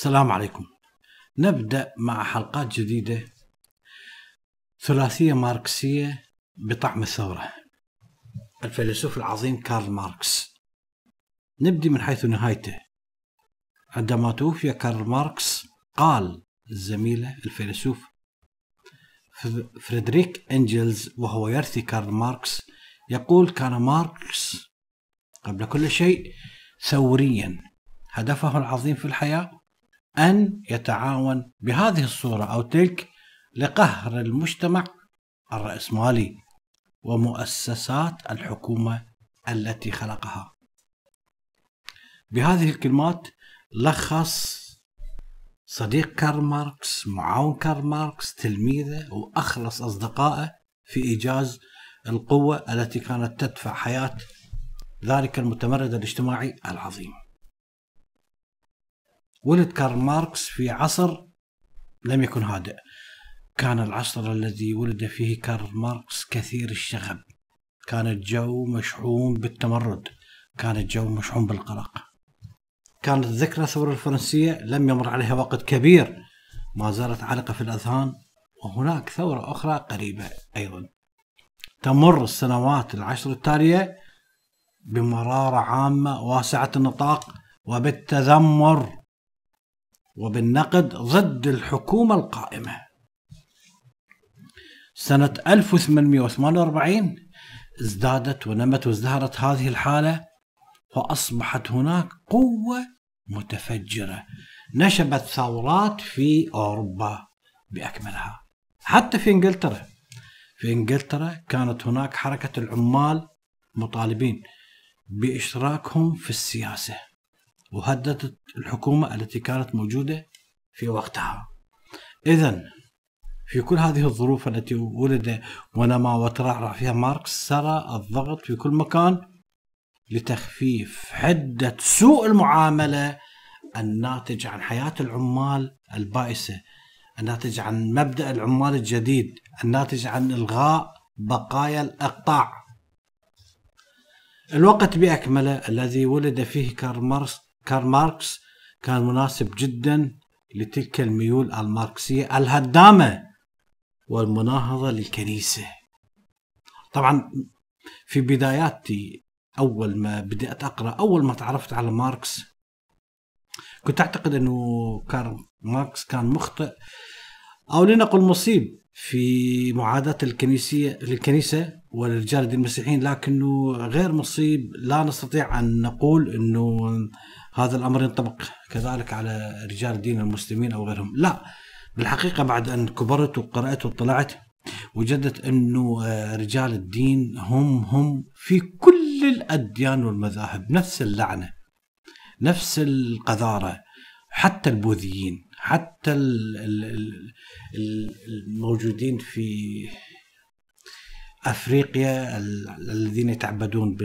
السلام عليكم. نبدأ مع حلقات جديدة ثلاثية ماركسية بطعم الثورة. الفيلسوف العظيم كارل ماركس. نبدي من حيث نهايته. عندما توفي كارل ماركس قال زميله الفيلسوف فريدريك إنجلز وهو يرثي كارل ماركس يقول كان ماركس قبل كل شيء ثوريا. هدفه العظيم في الحياة أن يتعاون بهذه الصورة أو تلك لقهر المجتمع الرأسمالي ومؤسسات الحكومة التي خلقها. بهذه الكلمات لخص صديق كارل ماركس معاون كارل ماركس تلميذه وأخلص أصدقائه في إيجاز القوة التي كانت تدفع حياة ذلك المتمرد الاجتماعي العظيم. ولد كارل ماركس في عصر لم يكن هادئ. كان العصر الذي ولد فيه كارل ماركس كثير الشغب. كان الجو مشحون بالتمرد. كان الجو مشحون بالقلق. كانت ذكرى الثورة الفرنسية لم يمر عليها وقت كبير. ما زالت عالقة في الأذهان. وهناك ثورة أخرى قريبة أيضا. تمر السنوات العشر التالية بمرارة عامة واسعة النطاق. وبالتذمر وبالنقد ضد الحكومة القائمة. سنة 1848 ازدادت ونمت وازدهرت هذه الحالة وأصبحت هناك قوة متفجرة نشبت ثورات في أوروبا بأكملها. حتى في إنجلترا في إنجلترا كانت هناك حركة العمال مطالبين باشتراكهم في السياسة. وهددت الحكومة التي كانت موجودة في وقتها. إذا في كل هذه الظروف التي ولد ونما وترعرع فيها ماركس سرى الضغط في كل مكان لتخفيف حدة سوء المعاملة الناتج عن حياة العمال البائسة الناتج عن مبدأ العمال الجديد الناتج عن إلغاء بقايا الإقطاع. الوقت بأكمله الذي ولد فيه كارل ماركس كارل ماركس كان مناسب جدا لتلك الميول الماركسية الهدامة والمناهضة للكنيسة. طبعا في بداياتي أول ما بدأت أقرأ أول ما تعرفت على ماركس كنت أعتقد أنه كارل ماركس كان مخطئ أو لنقل مصيب. في معاداة الكنيسية للكنيسة ولرجال الدين المسيحيين لكنه غير مصيب. لا نستطيع أن نقول أنه هذا الأمر ينطبق كذلك على رجال الدين المسلمين أو غيرهم. لا بالحقيقة بعد أن كبرت وقرأت وطلعت وجدت إنه آه، رجال الدين هم هم في كل الأديان والمذاهب نفس اللعنة نفس القذارة حتى البوذيين. حتى الموجودين في أفريقيا الذين يتعبدون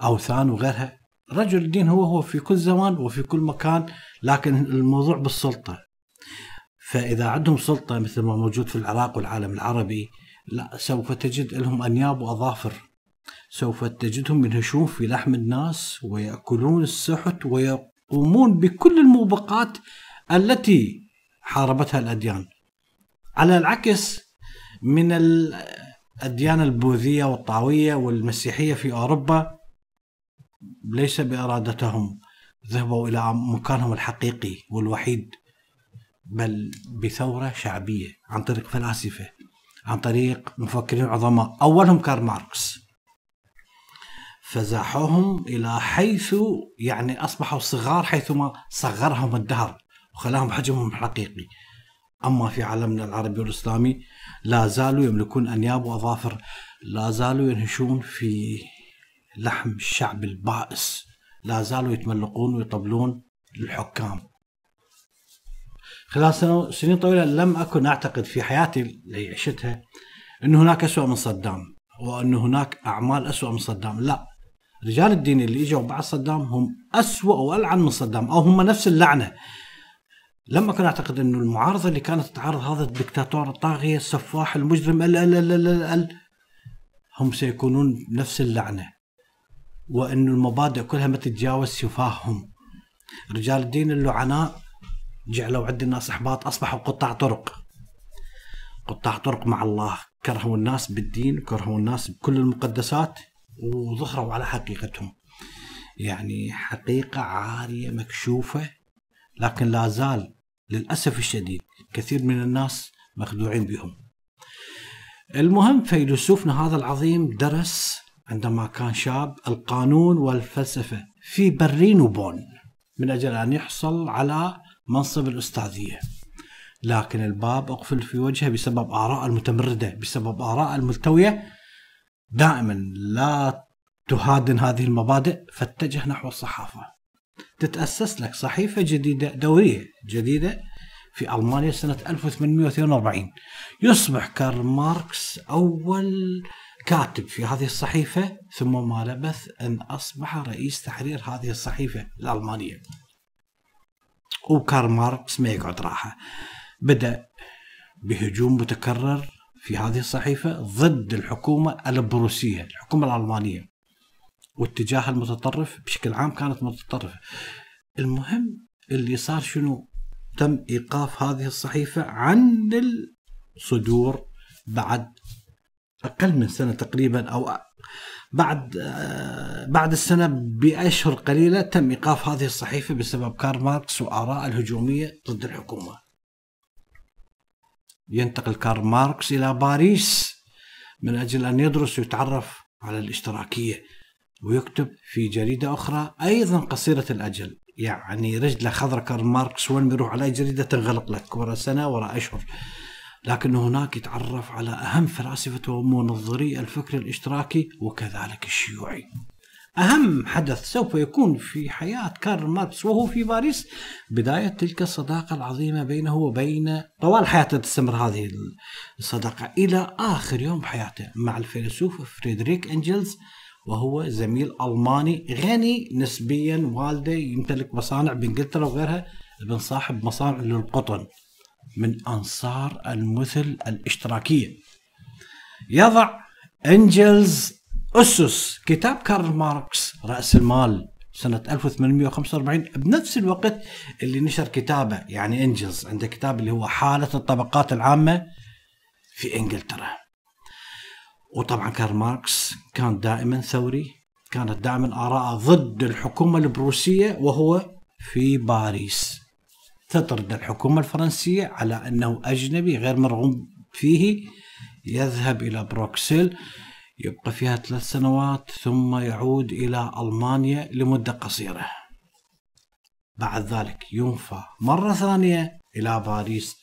بالاوثان وغيرها رجل الدين هو هو في كل زمان وفي كل مكان لكن الموضوع بالسلطة. فإذا عندهم سلطة مثل ما موجود في العراق والعالم العربي لا سوف تجد لهم أنياب وأظافر. سوف تجدهم ينهشون في لحم الناس ويأكلون السحت ويقومون بكل الموبقات التي حاربتها الأديان. على العكس من الأديان البوذية والطاوية والمسيحية في أوروبا ليس بإرادتهم ذهبوا إلى مكانهم الحقيقي والوحيد بل بثورة شعبية عن طريق فلاسفة عن طريق مفكرين عظماء أولهم كارل ماركس. فزاحوهم إلى حيث يعني أصبحوا صغار حيثما صغرهم الدهر وخلاهم حجمهم الحقيقي أما في عالمنا العربي والإسلامي لا زالوا يملكون أنياب وأظافر لا زالوا ينهشون في لحم الشعب البائس لا زالوا يتملقون ويطبلون للحكام. خلال سنين طويلة لم أكن أعتقد في حياتي اللي عشتها أن هناك أسوأ من صدام وأن هناك أعمال أسوأ من صدام لا. رجال الدين اللي إجوا بعد صدام هم أسوأ وألعن من صدام أو هم نفس اللعنة. لم أكن أعتقد أن المعارضة اللي كانت تعارض هذا الدكتاتور الطاغية السفاح المجرم ال ال ال ال ال هم سيكونون نفس اللعنة. وأن المبادئ كلها ما تتجاوز سفاههم. رجال الدين اللعناء جعلوا عند الناس إحباط أصبحوا قطاع طرق. قطاع طرق مع الله. كرهوا الناس بالدين كرهوا الناس بكل المقدسات. وظهروا على حقيقتهم. يعني حقيقة عارية مكشوفة لكن لا زال للأسف الشديد كثير من الناس مخدوعين بهم. المهم فيلسوفنا هذا العظيم درس عندما كان شاب القانون والفلسفة في برلين وبون من أجل أن يحصل على منصب الأستاذية. لكن الباب أقفل في وجهه بسبب آراء المتمردة بسبب آراء الملتوية. دائما لا تهادن هذه المبادئ فاتجه نحو الصحافة. تتأسس لك صحيفة جديدة دورية جديدة في ألمانيا سنة 1842 يصبح كارل ماركس أول كاتب في هذه الصحيفة ثم ما لبث أن أصبح رئيس تحرير هذه الصحيفة الألمانية. وكارل ماركس ما يقعد راحة. بدأ بهجوم متكرر في هذه الصحيفة ضد الحكومة البروسية الحكومة الألمانية واتجاه المتطرف بشكل عام كانت متطرفة. المهم اللي صار شنو؟ تم إيقاف هذه الصحيفة عن الصدور بعد أقل من سنة تقريبا أو بعد بعد السنة بأشهر قليلة تم إيقاف هذه الصحيفة بسبب كارل ماركس وآرائه الهجومية ضد الحكومة. ينتقل كارل ماركس إلى باريس من أجل أن يدرس ويتعرف على الاشتراكية ويكتب في جريدة أخرى أيضا قصيرة الأجل. يعني رجله خضراء كارل ماركس وين بيروح على أي جريدة تنغلق لك ورا سنة ورا أشهر. لكن هناك يتعرف على أهم فلاسفة ومنظري الفكر الاشتراكي وكذلك الشيوعي. أهم حدث سوف يكون في حياة كارل ماركس وهو في باريس بداية تلك الصداقة العظيمة بينه وبين طوال حياته تستمر هذه الصداقة إلى آخر يوم بحياته مع الفيلسوف فريدريك أنجلز وهو زميل ألماني غني نسبيا والده يمتلك مصانع بإنجلترا وغيرها ابن صاحب مصانع للقطن من أنصار المثل الإشتراكية. يضع أنجلز أسس كتاب كارل ماركس رأس المال سنة 1845 بنفس الوقت اللي نشر كتابه يعني إنجلز عنده كتاب اللي هو حالة الطبقات العامة في إنجلترا. وطبعا كارل ماركس كان دائما ثوري كانت دائما آراءه ضد الحكومة البروسية وهو في باريس. تطرده الحكومة الفرنسية على أنه أجنبي غير مرغوب فيه يذهب إلى بروكسل. يبقى فيها ثلاث سنوات ثم يعود إلى ألمانيا لمدة قصيرة. بعد ذلك ينفى مرة ثانية إلى باريس.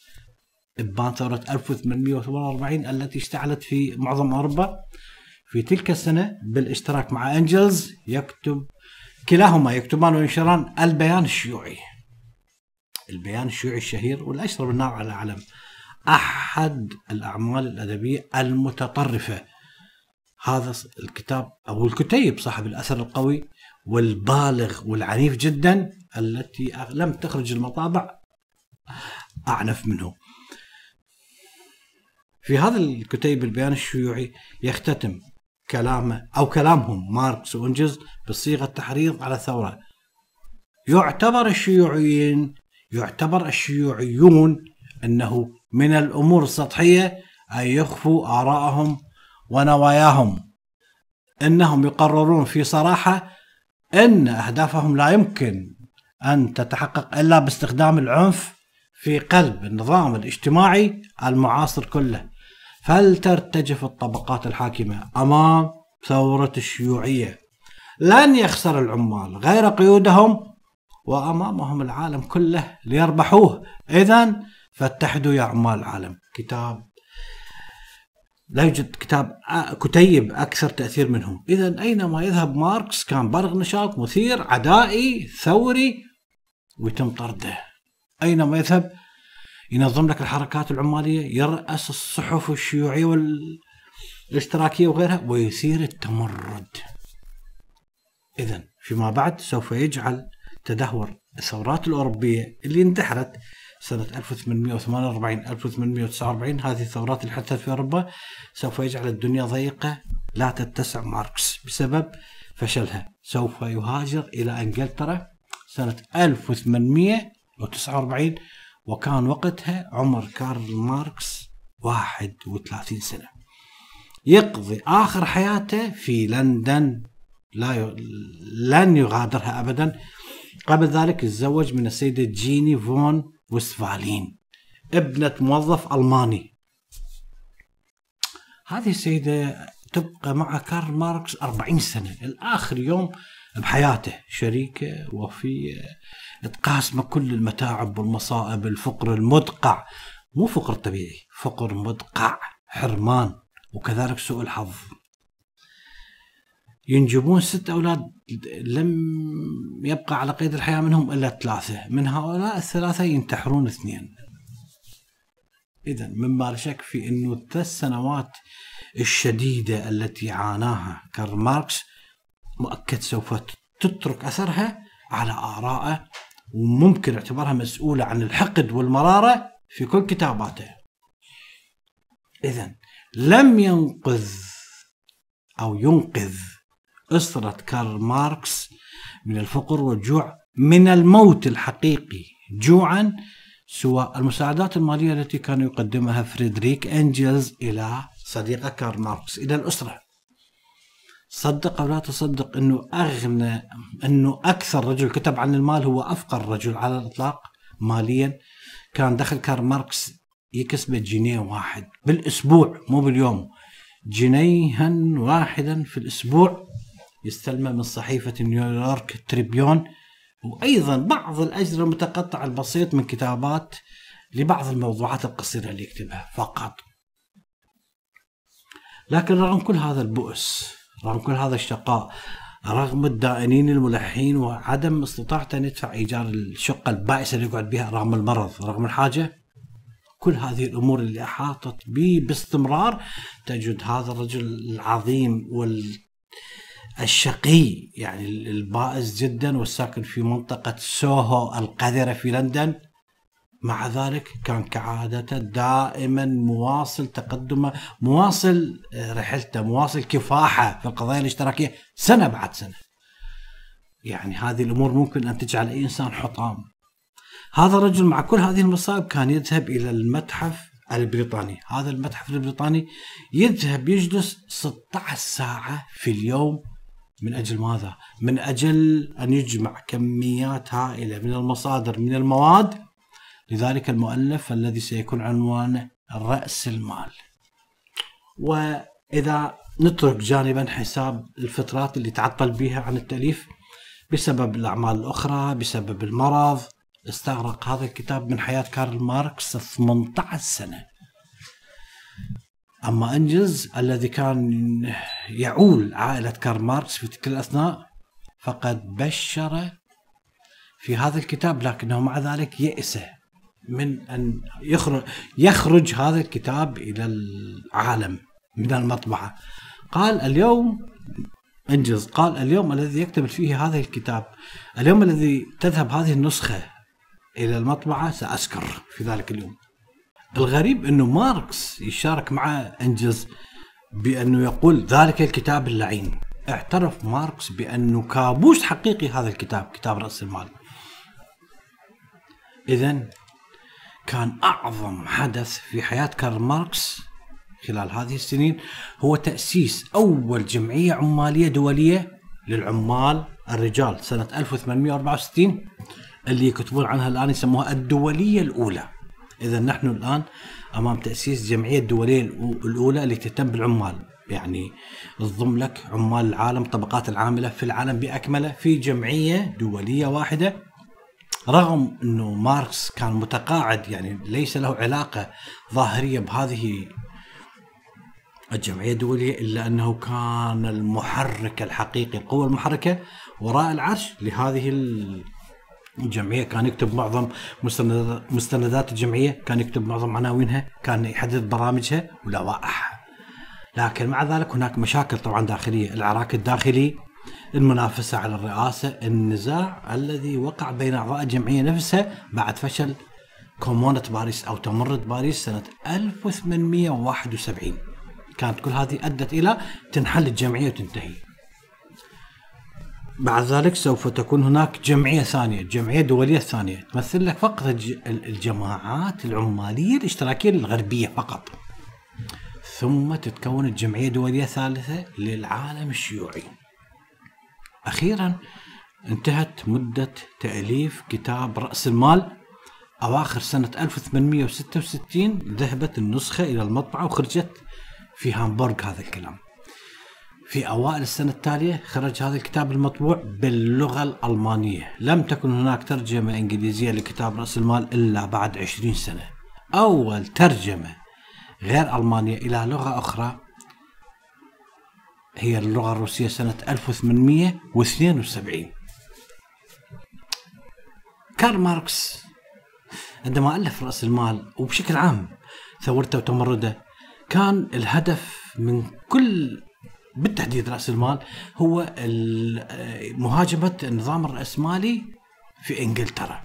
إبان ثورة 1848 التي اشتعلت في معظم أوروبا. في تلك السنة بالاشتراك مع أنجلز يكتب كلاهما يكتبان وينشران البيان الشيوعي. البيان الشيوعي الشهير والأشهر بالنار على العلم أحد الأعمال الأدبية المتطرفة هذا الكتاب أو الكتيب صاحب الأثر القوي والبالغ والعنيف جدا التي لم تخرج المطابع. أعنف منه. في هذا الكتيب البيان الشيوعي يختتم كلامه أو كلامهم ماركس وإنجلز بصيغة تحريض على الثورة. يعتبر الشيوعيين يعتبر الشيوعيون أنه من الأمور السطحية أن يخفوا آراءهم ونواياهم. إنهم يقررون في صراحة إن أهدافهم لا يمكن أن تتحقق إلا باستخدام العنف في قلب النظام الاجتماعي المعاصر كله. فلترتجف الطبقات الحاكمة أمام ثورة الشيوعية؟ لن يخسر العمال غير قيودهم وأمامهم العالم كله ليربحوه. اذا فاتحدوا يا عمال العالم. كتاب لا يوجد كتاب كتيب أكثر تأثير منهم، اذا أينما يذهب ماركس كان برغ نشاط مثير عدائي ثوري ويتم طرده. أينما يذهب ينظم لك الحركات العمالية، يرأس الصحف الشيوعية والاشتراكية وغيرها ويثير التمرد. اذا فيما بعد سوف يجعل تدهور الثورات الأوروبية اللي انتحرت سنة 1848 1849 هذه الثورات اللي حدثت في أوروبا سوف يجعل الدنيا ضيقة لا تتسع لماركس. بسبب فشلها. سوف يهاجر إلى إنجلترا سنة 1849 وكان وقتها عمر كارل ماركس 31 سنة. يقضي آخر حياته في لندن. لا ي... لن يغادرها أبدا. قبل ذلك تزوج من السيدة جيني فون وستفالين ابنة موظف ألماني. هذه السيدة تبقى مع كارل ماركس 40 سنة. لآخر يوم بحياته شريكة وفية تقاسم كل المتاعب والمصائب الفقر المدقع. مو فقر طبيعي فقر مدقع حرمان وكذلك سوء الحظ. ينجبون ست أولاد لم يبقى على قيد الحياة منهم إلا ثلاثة. من هؤلاء الثلاثة ينتحرون اثنين. إذا مما لا شك في أنه الثلاث سنوات الشديدة التي عاناها كارل ماركس مؤكد سوف تترك أثرها على آرائه وممكن اعتبارها مسؤولة عن الحقد والمرارة في كل كتاباته. إذا لم ينقذ أو ينقذ أسرة كارل ماركس من الفقر والجوع من الموت الحقيقي جوعا سوى المساعدات المالية التي كان يقدمها فريدريك أنجلز إلى صديقه كارل ماركس إلى الأسرة. صدق أو لا تصدق أنه أغنى أنه أكثر رجل كتب عن المال هو أفقر رجل على الإطلاق ماليا. كان دخل كارل ماركس يكسب جنيه واحد بالأسبوع مو باليوم جنيها واحدا في الأسبوع. يستلمه من صحيفة نيويورك تريبيون. وأيضا بعض الأجر المتقطع البسيط من كتابات لبعض الموضوعات القصيرة اللي يكتبها فقط. لكن رغم كل هذا البؤس رغم كل هذا الشقاء رغم الدائنين الملحين وعدم استطاعته أن يدفع إيجار الشقة البائسة اللي يقعد بها رغم المرض رغم الحاجة كل هذه الأمور اللي أحاطت به باستمرار تجد هذا الرجل العظيم وال الشقي يعني البائس جدا والساكن في منطقة سوهو القذرة في لندن. مع ذلك كان كعادته دائما مواصل تقدمه مواصل آه، رحلته مواصل كفاحة في القضايا الاشتراكية سنة بعد سنة. يعني هذه الأمور ممكن أن تجعل أي إنسان حطام. هذا الرجل مع كل هذه المصائب كان يذهب إلى المتحف البريطاني. هذا المتحف البريطاني يذهب يجلس 16 ساعة في اليوم من أجل ماذا؟ من أجل أن يجمع كميات هائلة من المصادر من المواد. لذلك المؤلف الذي سيكون عنوانه رأس المال. وإذا نترك جانبا حساب الفترات اللي تعطل بها عن التأليف بسبب الأعمال الأخرى بسبب المرض. استغرق هذا الكتاب من حياة كارل ماركس 18 سنة. أما أنجلز الذي كان يعول عائلة كارل ماركس في تلك الأثناء فقد بشر في هذا الكتاب لكنه مع ذلك يئس من أن يخرج, يخرج هذا الكتاب إلى العالم من المطبعة. قال اليوم إنجلز قال اليوم الذي يكتب فيه هذا الكتاب اليوم الذي تذهب هذه النسخة إلى المطبعة سأسكر في ذلك اليوم. الغريب أنه ماركس يشارك مع أنجلز بأنه يقول ذلك الكتاب اللعين. اعترف ماركس بأنه كابوس حقيقي هذا الكتاب كتاب رأس المال. إذا كان أعظم حدث في حياة كارل ماركس خلال هذه السنين هو تأسيس أول جمعية عمالية دولية للعمال الرجال سنة 1864 اللي يكتبون عنها الآن يسموها الدولية الأولى. إذا نحن الآن أمام تأسيس جمعية الدولية الأولى اللي تهتم بالعمال. يعني تضم لك عمال العالم طبقات العاملة في العالم بأكمله في جمعية دولية واحدة. رغم أنه ماركس كان متقاعد يعني ليس له علاقة ظاهرية بهذه الجمعية الدولية إلا أنه كان المحرك الحقيقي القوة المحركة وراء العرش لهذه الجمعية كان يكتب معظم مستندات الجمعية كان يكتب معظم عناوينها كان يحدد برامجها ولوائحها لكن مع ذلك هناك مشاكل طبعا داخلية. العراك الداخلي المنافسة على الرئاسة النزاع الذي وقع بين أعضاء الجمعية نفسها بعد فشل كومونة باريس أو تمرد باريس سنة 1871 كانت كل هذه أدت إلى تنحل الجمعية وتنتهي. بعد ذلك سوف تكون هناك جمعية ثانية جمعية دولية ثانية. تمثل لك فقط الج- الجماعات العمالية الاشتراكية الغربية فقط. ثم تتكون الجمعية الدولية الثالثة للعالم الشيوعي. أخيرا انتهت مدة تأليف كتاب رأس المال. أواخر سنة 1866 ذهبت النسخة إلى المطبعة وخرجت في هامبورغ هذا الكلام. في أوائل السنة التالية خرج هذا الكتاب المطبوع باللغة الألمانية. لم تكن هناك ترجمة إنجليزية لكتاب رأس المال إلا بعد 20 سنة. أول ترجمة غير ألمانية إلى لغة أخرى هي اللغة الروسية سنة 1872 كارل ماركس عندما ألف رأس المال وبشكل عام ثورته وتمرده كان الهدف من كل بالتحديد رأس المال هو مهاجمة النظام الرأسمالي في إنجلترا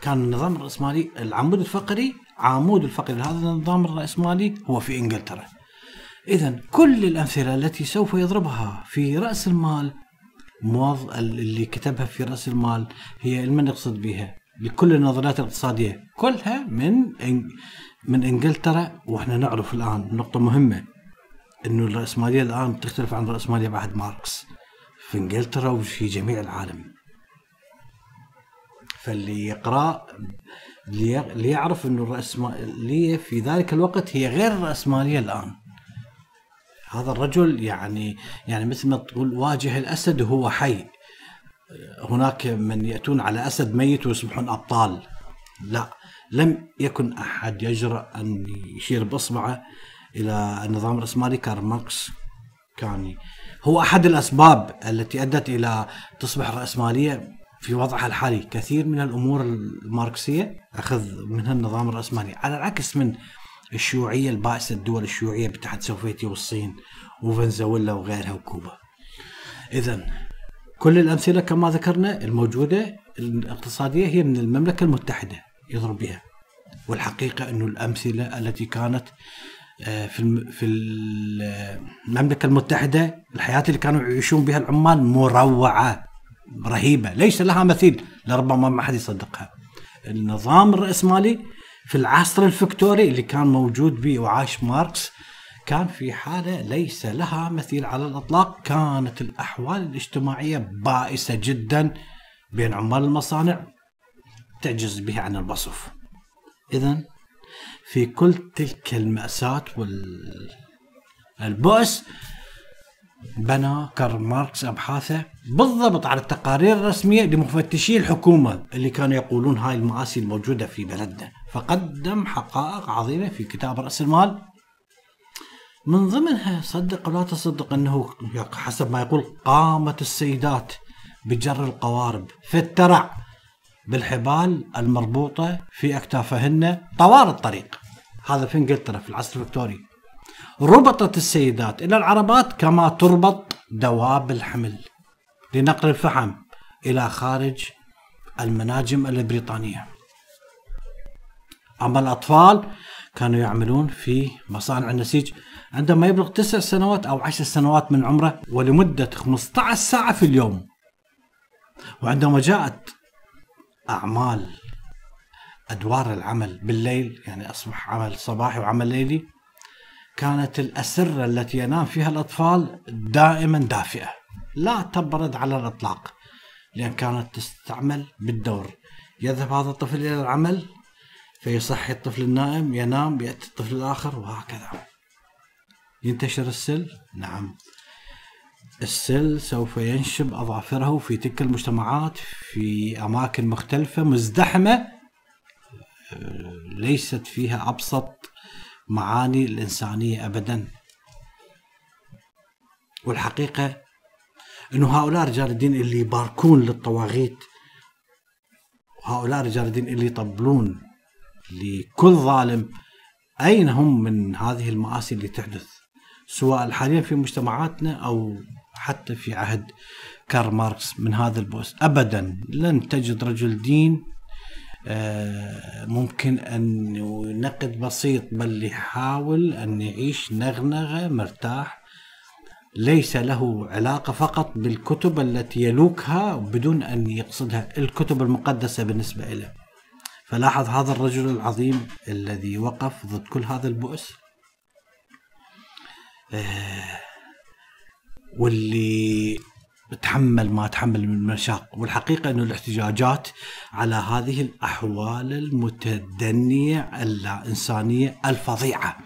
كان النظام الرأسمالي العمود الفقري عمود الفقري لهذا النظام الرأسمالي هو في إنجلترا إذا كل الأمثلة التي سوف يضربها في رأس المال موظ... اللي كتبها في رأس المال هي من يقصد بها لكل النظريات الاقتصادية كلها من. من إنجلترا وإحنا نعرف الآن نقطة مهمة إنه الرأسمالية الآن تختلف عن الرأسمالية بعد ماركس. في إنجلترا وفي جميع العالم. فاللي يقرأ لي- ليعرف إنه الرأسمالية في ذلك الوقت هي غير الرأسمالية الآن. هذا الرجل يعني يعني مثل ما تقول واجه الأسد وهو حي. هناك من يأتون على أسد ميت ويصبحون أبطال. لا لم يكن أحد يجرأ أن يشير بإصبعه. إلى النظام الرأسمالي كارل ماركس. كان هو أحد الأسباب التي أدت إلى تصبح الرأسمالية في وضعها الحالي. كثير من الأمور الماركسية أخذ منها النظام الرأسمالي على العكس من الشيوعية البائسة الدول الشيوعية بالاتحاد السوفيتي والصين وفنزويلا وغيرها وكوبا. إذا كل الأمثلة كما ذكرنا الموجودة الاقتصادية هي من المملكة المتحدة يضرب بها والحقيقة أنه الأمثلة التي كانت في الم- في المملكة المتحدة الحياة اللي كانوا يعيشون بها العمال مروعة رهيبة ليس لها مثيل لربما ما حد يصدقها. النظام الرأسمالي في العصر الفكتوري اللي كان موجود به وعاش ماركس كان في حالة ليس لها مثيل على الإطلاق. كانت الأحوال الاجتماعية بائسة جدا بين عمال المصانع تعجز به عن الوصف إذا في كل تلك المأساة والبؤس بنى كارل ماركس أبحاثه بالضبط على التقارير الرسمية لمفتشي الحكومة اللي كانوا يقولون هاي المآسي الموجودة في بلدنا. فقدم حقائق عظيمة في كتاب رأس المال. من ضمنها صدق ولا تصدق أنه حسب ما يقول قامت السيدات بجر القوارب في الترع بالحبال المربوطة في أكتافهن طوال الطريق. هذا في إنجلترا في العصر الفكتوري ربطت السيدات إلى العربات كما تربط دواب الحمل. لنقل الفحم إلى خارج المناجم البريطانية. أما الأطفال كانوا يعملون في مصانع النسيج عندما يبلغ تسع سنوات أو عشر سنوات من عمره ولمدة 15 ساعة في اليوم. وعندما جاءت أعمال أدوار العمل بالليل يعني أصبح عمل صباحي وعمل ليلي. كانت الأسرة التي ينام فيها الأطفال دائما دافئة. لا تبرد على الإطلاق لأن كانت تستعمل بالدور. يذهب هذا الطفل إلى العمل فيصحي الطفل النائم ينام يأتي الطفل الآخر وهكذا. ينتشر السل؟ نعم. السل سوف ينشب أظافره في تلك المجتمعات في أماكن مختلفة مزدحمة ليست فيها أبسط معاني الإنسانية أبدا. والحقيقة أنه هؤلاء رجال الدين اللي يباركون للطواغيت وهؤلاء رجال الدين اللي يطبلون لكل ظالم أين هم من هذه المآسي اللي تحدث؟ سواء حاليا في مجتمعاتنا أو حتى في عهد كارل ماركس من هذا البؤس. أبدا لن تجد رجل دين ممكن أن ينقد بسيط بل يحاول أن يعيش نغنغة مرتاح. ليس له علاقة فقط بالكتب التي يلوكها بدون أن يقصدها الكتب المقدسة بالنسبة له فلاحظ هذا الرجل العظيم الذي وقف ضد كل هذا البؤس؟ آه، واللي تحمل ما تحمل من مشاق. والحقيقة أن الاحتجاجات على هذه الأحوال المتدنية اللا إنسانية الفظيعة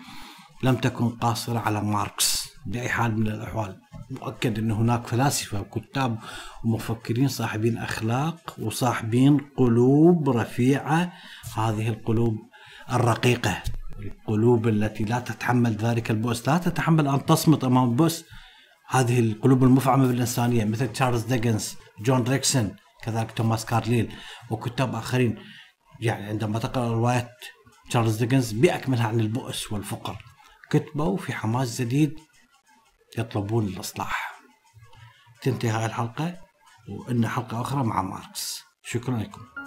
لم تكن قاصرة على ماركس. بأي حال من الأحوال مؤكد أن هناك فلاسفة وكتاب ومفكرين صاحبين أخلاق وصاحبين قلوب رفيعة. هذه القلوب الرقيقة القلوب التي لا تتحمل ذلك البؤس. لا تتحمل أن تصمت أمام البؤس. هذه القلوب المفعمة بالإنسانية مثل تشارلز ديكنز جون رسكن كذلك توماس كارليل وكتاب آخرين. يعني عندما تقرأ رواية تشارلز ديكنز بأكملها عن البؤس والفقر. كتبوا في حماس جديد يطلبون الإصلاح. تنتهي هذه الحلقة وإلى حلقة أخرى مع ماركس. شكرا لكم.